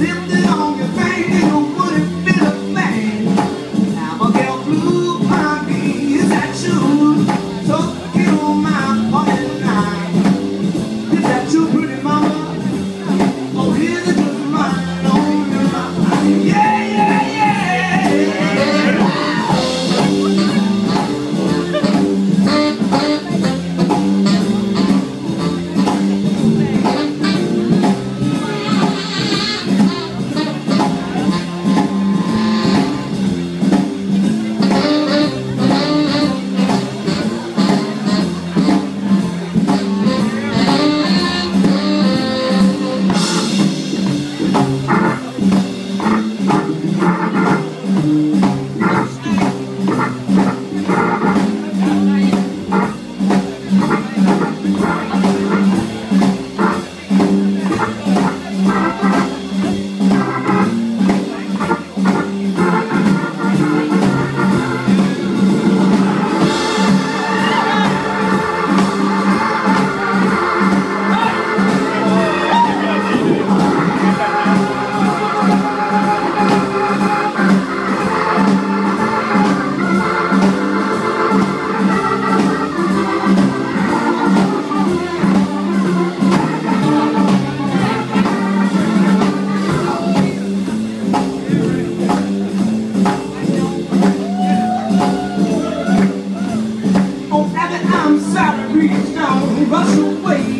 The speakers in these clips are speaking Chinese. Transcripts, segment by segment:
Если 大叔为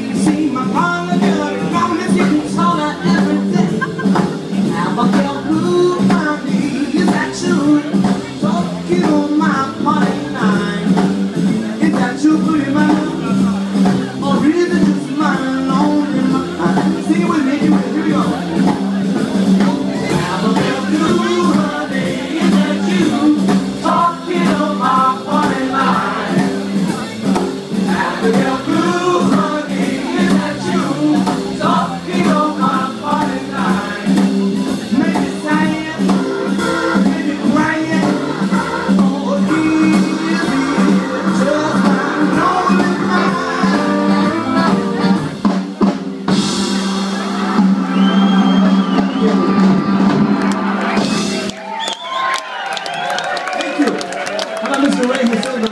Thank you so much.